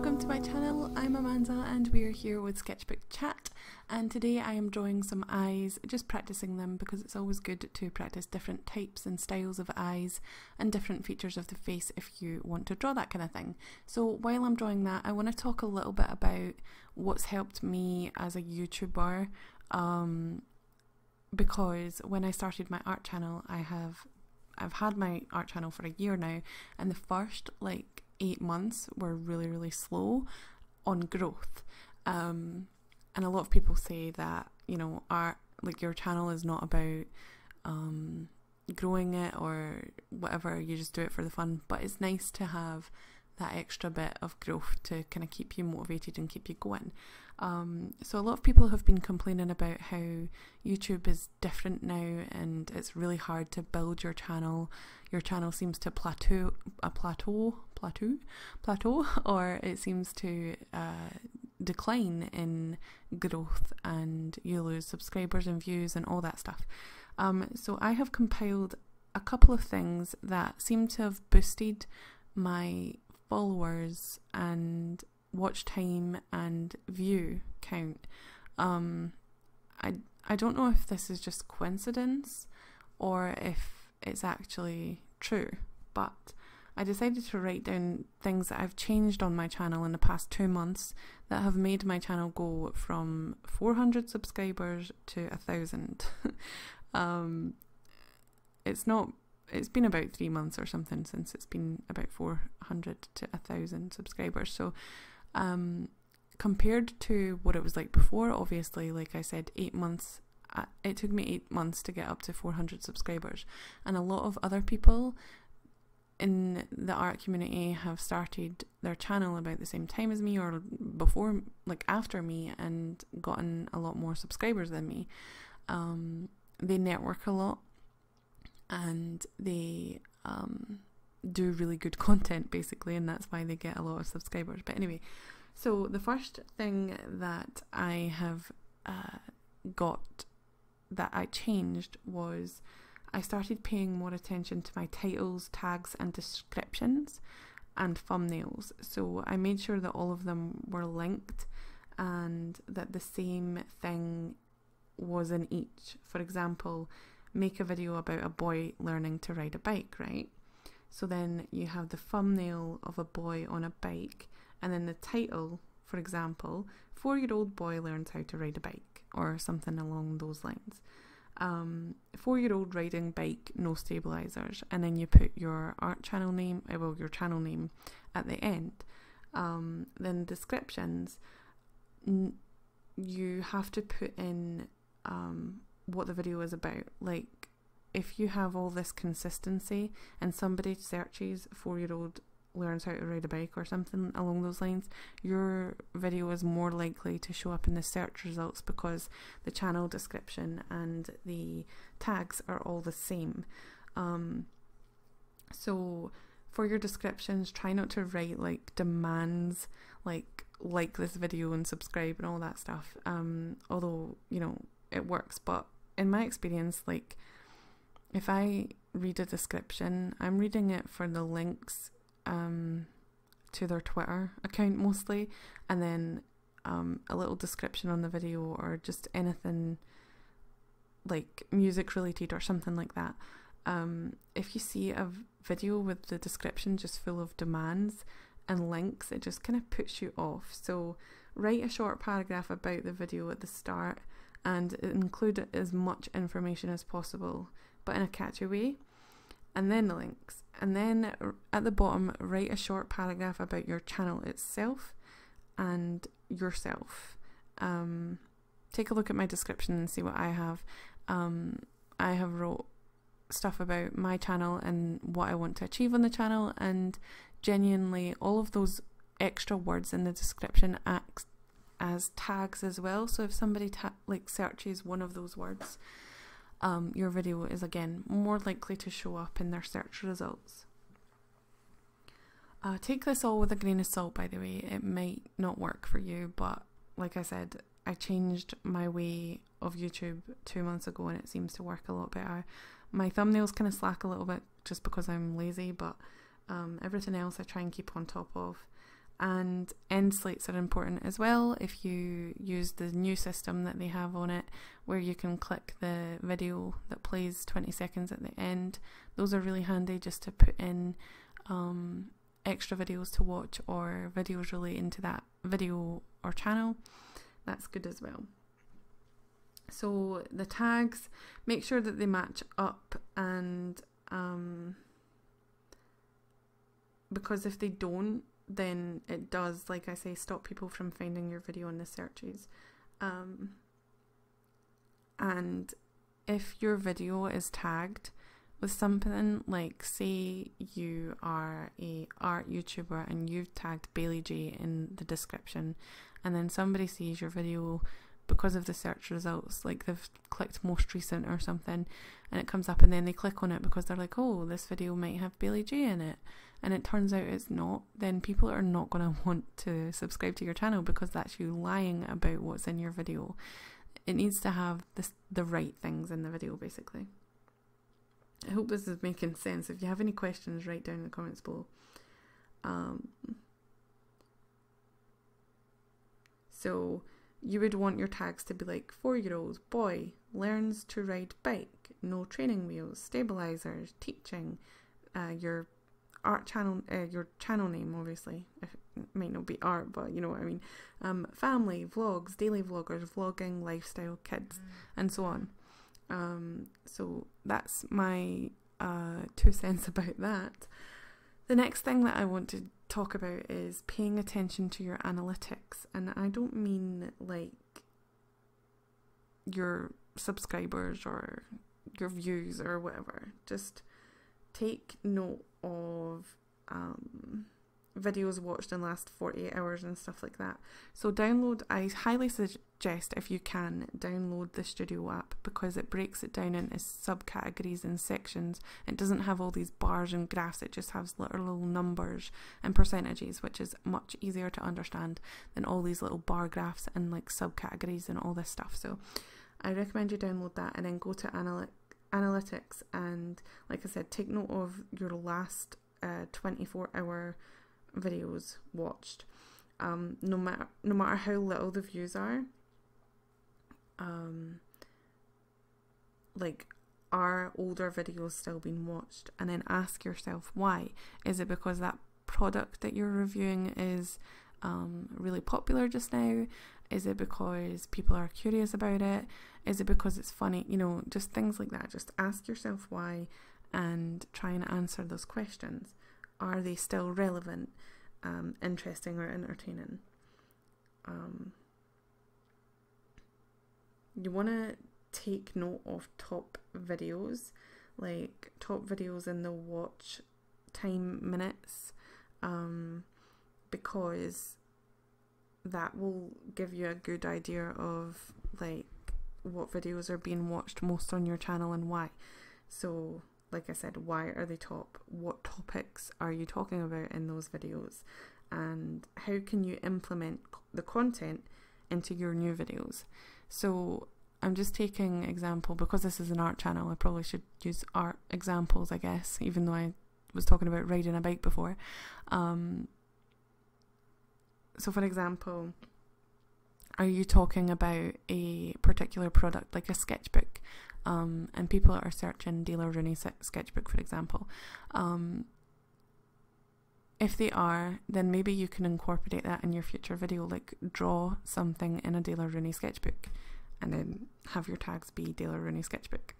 welcome to my channel. I'm Amanda and we are here with Sketchbook Chat and today I am drawing some eyes, just practicing them because it's always good to practice different types and styles of eyes and different features of the face if you want to draw that kind of thing. So while I'm drawing that I want to talk a little bit about what's helped me as a YouTuber um, because when I started my art channel I have I've had my art channel for a year now and the first like eight months were really, really slow on growth. Um, and a lot of people say that, you know, art, like your channel is not about um, growing it or whatever, you just do it for the fun. But it's nice to have that extra bit of growth to kind of keep you motivated and keep you going. Um, so a lot of people have been complaining about how YouTube is different now and it's really hard to build your channel. Your channel seems to plateau, a plateau, plateau, plateau, or it seems to uh, decline in growth and you lose subscribers and views and all that stuff. Um, so I have compiled a couple of things that seem to have boosted my followers and watch time and view count. Um, I I don't know if this is just coincidence or if it's actually true, but I decided to write down things that I've changed on my channel in the past two months that have made my channel go from 400 subscribers to a thousand. um, it's not it's been about three months or something since it's been about 400 to a thousand subscribers so um, compared to what it was like before obviously like i said eight months uh, it took me eight months to get up to 400 subscribers. And a lot of other people in the art community have started their channel about the same time as me or before like after me and gotten a lot more subscribers than me. Um, they network a lot and they um, do really good content basically, and that's why they get a lot of subscribers. But anyway, so the first thing that I have uh, got that I changed was I started paying more attention to my titles, tags, and descriptions and thumbnails. So I made sure that all of them were linked and that the same thing was in each. For example, make a video about a boy learning to ride a bike, right? So then you have the thumbnail of a boy on a bike, and then the title, for example, four year old boy learns how to ride a bike, or something along those lines. Um, four year old riding bike, no stabilizers, and then you put your art channel name, uh, well, your channel name at the end. Um, then descriptions, you have to put in um, what the video is about. Like, if you have all this consistency and somebody searches four year old learns how to ride a bike or something along those lines, your video is more likely to show up in the search results because the channel description and the tags are all the same. Um, so for your descriptions, try not to write like demands like like this video and subscribe and all that stuff. Um, although you know it works, but in my experience, like if I read a description, I'm reading it for the links um, to their Twitter account mostly, and then um, a little description on the video or just anything like music related or something like that. Um, if you see a video with the description just full of demands and links, it just kind of puts you off. So write a short paragraph about the video at the start and include as much information as possible, but in a catchy way. And then the links. And then at the bottom, write a short paragraph about your channel itself and yourself. Um, take a look at my description and see what I have. Um, I have wrote stuff about my channel and what I want to achieve on the channel, and genuinely, all of those extra words in the description act as tags as well. So if somebody like searches one of those words, um, your video is again more likely to show up in their search results. Uh, take this all with a grain of salt, by the way. It might not work for you, but like I said, I changed my way of YouTube two months ago and it seems to work a lot better. My thumbnails kind of slack a little bit just because I'm lazy, but um, everything else I try and keep on top of and end slates are important as well. If you use the new system that they have on it where you can click the video that plays 20 seconds at the end those are really handy just to put in um, extra videos to watch or videos relating to that video or channel. That's good as well. So the tags make sure that they match up and um, because if they don't then it does, like I say, stop people from finding your video in the searches. Um, and if your video is tagged with something like, say, you are a art YouTuber and you've tagged Bailey J in the description, and then somebody sees your video because of the search results, like they've clicked most recent or something, and it comes up, and then they click on it because they're like, oh, this video might have Bailey J in it, and it turns out it's not, then people are not going to want to subscribe to your channel because that's you lying about what's in your video. It needs to have this, the right things in the video, basically. I hope this is making sense. If you have any questions, write down in the comments below. Um, so you would want your tags to be like four year old boy learns to ride bike, no training wheels, stabilizers, teaching, uh, your art channel, uh, your channel name obviously. It might not be art, but you know what I mean. Um, family, vlogs, daily vloggers, vlogging, lifestyle, kids, mm. and so on. Um, so that's my uh, two cents about that. The next thing that I want to talk about is paying attention to your analytics. And I don't mean like your subscribers or your views or whatever. Just take note of um, videos watched in the last 48 hours and stuff like that. So download, I highly suggest if you can, download the Studio app because it breaks it down into subcategories and sections. It doesn't have all these bars and graphs, it just has little numbers and percentages, which is much easier to understand than all these little bar graphs and like subcategories and all this stuff. So I recommend you download that and then go to analytics analytics and like I said take note of your last uh, 24 hour videos watched. Um, no matter no matter how little the views are, um, like are older videos still being watched? And then ask yourself why. Is it because that product that you're reviewing is um, really popular just now? Is it because people are curious about it? Is it because it's funny? You know, just things like that. Just ask yourself why and try and answer those questions. Are they still relevant? um, interesting or entertaining. Um, you want to take note of top videos, like top videos in the watch time minutes, um, because that will give you a good idea of like what videos are being watched most on your channel and why. So like I said, why are they top? What topics are you talking about in those videos? And how can you implement the content into your new videos? So I'm just taking example because this is an art channel. I probably should use art examples, I guess, even though I was talking about riding a bike before. Um, so, for example, are you talking about a particular product like a sketchbook um, and people are searching Daler Rowney sketchbook, for example, um, if they are, then maybe you can incorporate that in your future video, like draw something in a Daler Rowney sketchbook and then have your tags be Daler Rowney sketchbook.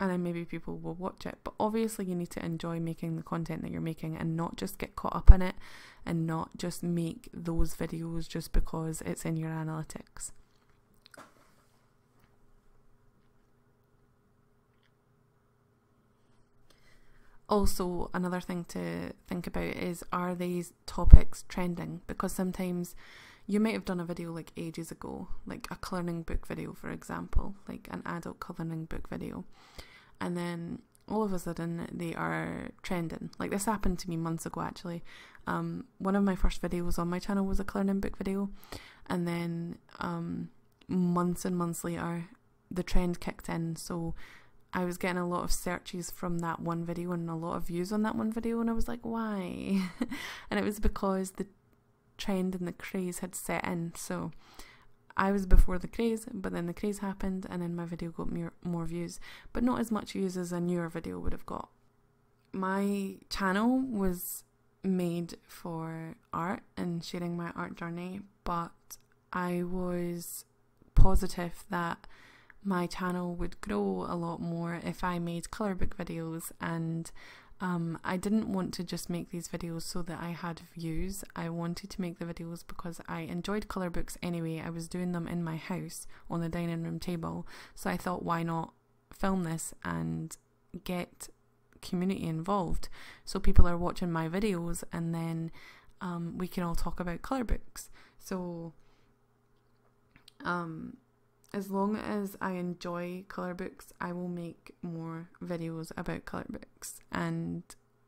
And then maybe people will watch it. But obviously, you need to enjoy making the content that you're making and not just get caught up in it and not just make those videos just because it's in your analytics. Also another thing to think about is are these topics trending? Because sometimes you might have done a video like ages ago like a colouring book video for example like an adult colouring book video. And then all of a sudden they are trending. Like this happened to me months ago actually. Um, one of my first videos on my channel was a colouring book video. And then um, months and months later the trend kicked in. So I was getting a lot of searches from that one video and a lot of views on that one video, and I was like, why? and it was because the trend and the craze had set in. So I was before the craze, but then the craze happened, and then my video got more, more views, but not as much views as a newer video would have got. My channel was made for art and sharing my art journey, but I was positive that my channel would grow a lot more if I made colour book videos and um, I didn't want to just make these videos so that I had views. I wanted to make the videos because I enjoyed colour books anyway. I was doing them in my house on the dining room table. So I thought, why not film this and get community involved so people are watching my videos and then um, we can all talk about colour books. So um, as long as I enjoy colour books, I will make more videos about colour books and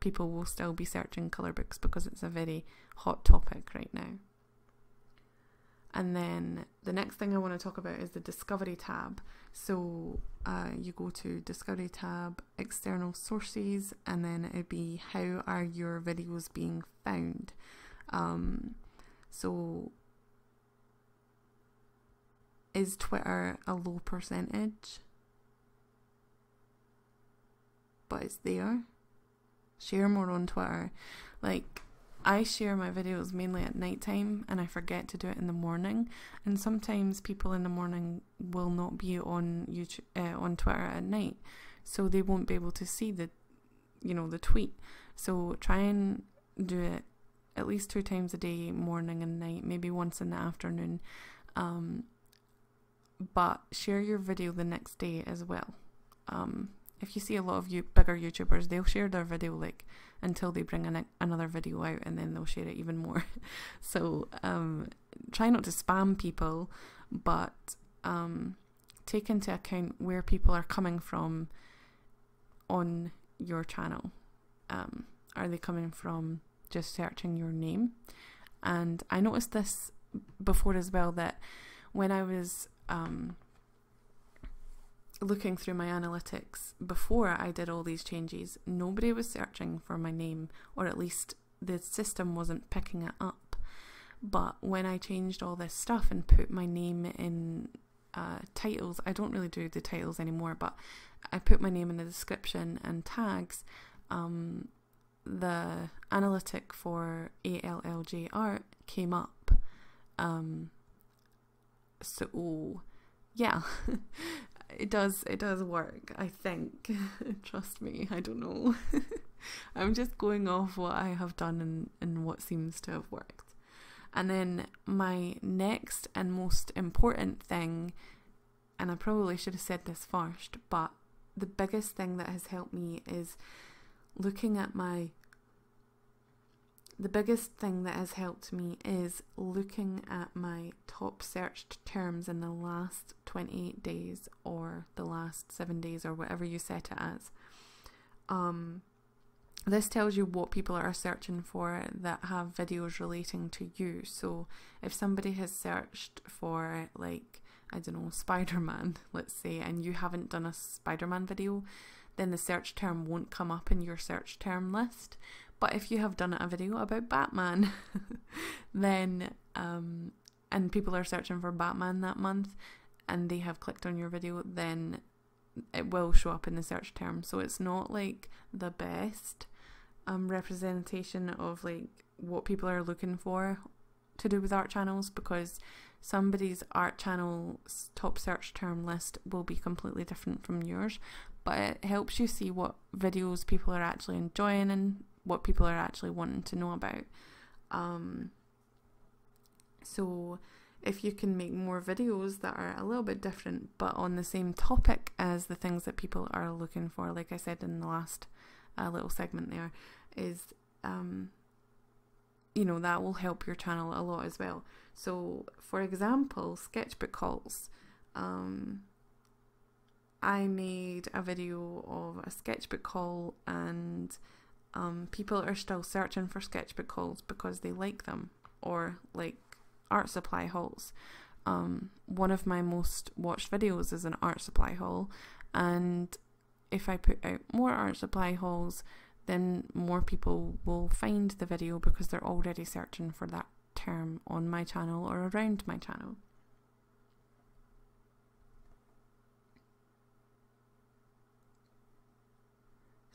people will still be searching colour books because it's a very hot topic right now. And then the next thing I want to talk about is the Discovery tab. So uh, you go to Discovery tab, external sources, and then it'd be how are your videos being found. Um, so is Twitter a low percentage? But it's there. Share more on Twitter. Like, I share my videos mainly at night time and I forget to do it in the morning. And sometimes people in the morning will not be on YouTube, uh, on Twitter at night, so they won't be able to see the, you know, the tweet. So try and do it at least two times a day, morning and night, maybe once in the afternoon. Um, but share your video the next day as well. Um, if you see a lot of you bigger YouTubers, they'll share their video like until they bring an, another video out, and then they'll share it even more. so um, try not to spam people, but um, take into account where people are coming from on your channel. Um, are they coming from just searching your name? And I noticed this before as well that when I was um, looking through my analytics before I did all these changes, nobody was searching for my name, or at least the system wasn't picking it up. But when I changed all this stuff and put my name in uh, titles, I don't really do the titles anymore, but I put my name in the description and tags. Um, the analytic for ALLJ art came up. Um, so yeah. It does it does work i think. Trust me i don't know. I'm just going off what i have done and, and what seems to have worked. And then my next and most important thing and i probably should have said this first but the biggest thing that has helped me is looking at my the biggest thing that has helped me is looking at my top searched terms in the last 28 days or the last seven days or whatever you set it as. Um, this tells you what people are searching for that have videos relating to you. So if somebody has searched for like I don't know Spider Man, let's say, and you haven't done a Spider Man video, then the search term won't come up in your search term list. But if you have done a video about Batman, then um, and people are searching for Batman that month, and they have clicked on your video, then it will show up in the search term. So it's not like the best um, representation of like what people are looking for to do with art channels because somebody's art channel's top search term list will be completely different from yours but it helps you see what videos people are actually enjoying and what people are actually wanting to know about. Um, so if you can make more videos that are a little bit different but on the same topic as the things that people are looking for, like I said in the last uh, little segment there, is um, you know that will help your channel a lot as well. So, for example, sketchbook hauls. Um, I made a video of a sketchbook haul and um, people are still searching for sketchbook hauls because they like them or like art supply hauls. Um, one of my most watched videos is an art supply haul, and if I put out more art supply hauls, then more people will find the video because they're already searching for that term on my channel or around my channel.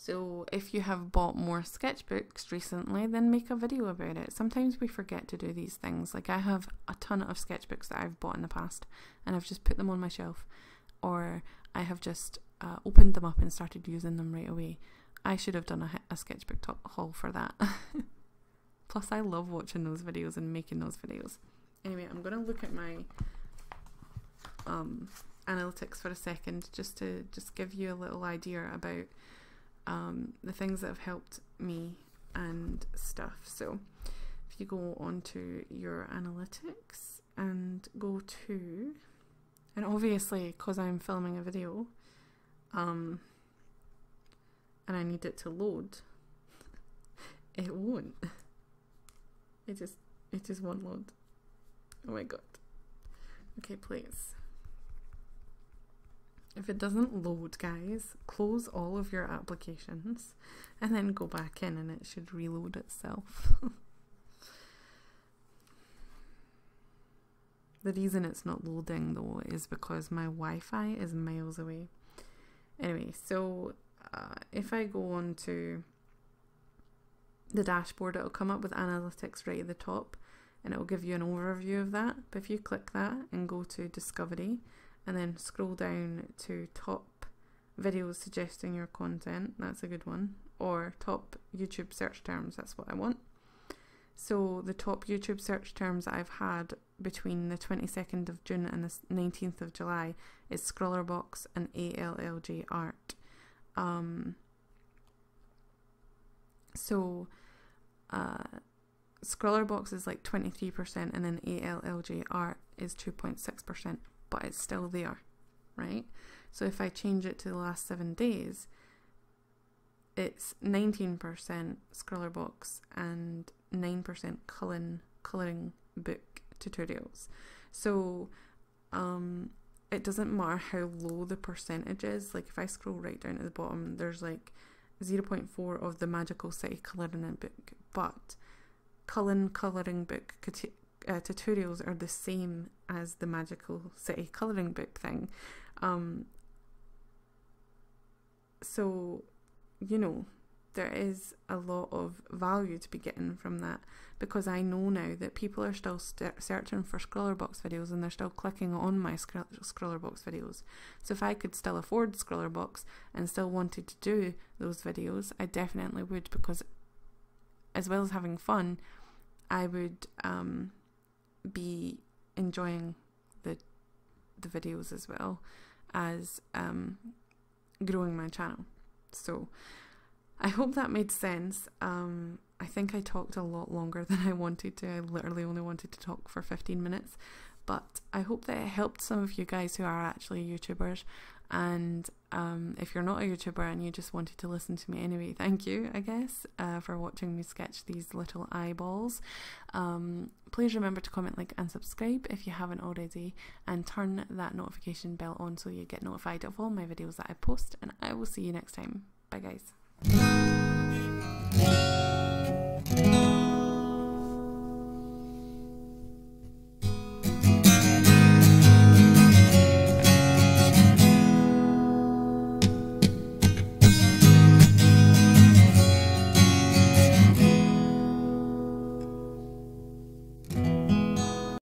So if you have bought more sketchbooks recently, then make a video about it. Sometimes we forget to do these things. Like I have a ton of sketchbooks that I've bought in the past and I've just put them on my shelf or I have just uh, opened them up and started using them right away. I should have done a, a sketchbook haul for that. Plus I love watching those videos and making those videos. Anyway, I'm going to look at my um, analytics for a second just to just give you a little idea about um, the things that have helped me and stuff. So if you go onto your analytics and go to, and obviously because I'm filming a video, um, and I need it to load, it won't. It just, it just won't load. Oh my god. Okay, please. If it doesn't load, guys, close all of your applications and then go back in and it should reload itself. the reason it's not loading though is because my Wi-Fi is miles away. Anyway, so uh, if I go on to the dashboard, it'll come up with analytics right at the top and it'll give you an overview of that. But if you click that and go to discovery, and then scroll down to top videos suggesting your content, that's a good one, or top YouTube search terms, that's what I want. So the top YouTube search terms I've had between the 22nd of June and the 19th of July is Scrawlrbox and ALLJ art. Um, so uh, Scrawlrbox is like 23% and then ALLJ art is 2.6% but it's still there, right? So if I change it to the last seven days, it's 19% Scrawlrbox and 9% Cullen colouring book tutorials. So um, it doesn't matter how low the percentage is. Like if I scroll right down to the bottom, there's like 0.4 of the Magical City colouring book, but Cullen colouring book uh, tutorials are the same as the Magical City colouring book thing. Um, so, you know, there is a lot of value to be getting from that because I know now that people are still st- searching for Scrawlrbox videos and they're still clicking on my Scr- Scrawlrbox videos. So if I could still afford Scrawlrbox and still wanted to do those videos, I definitely would because as well as having fun, I would um, be enjoying the the videos as well as um, growing my channel. So I hope that made sense. Um, I think I talked a lot longer than I wanted to. I literally only wanted to talk for 15 minutes, but I hope that it helped some of you guys who are actually YouTubers and um, if you're not a YouTuber and you just wanted to listen to me anyway, thank you, I guess, uh, for watching me sketch these little eyeballs. Um, please remember to comment, like, and subscribe if you haven't already, and turn that notification bell on so you get notified of all my videos that I post. And I will see you next time. Bye, guys.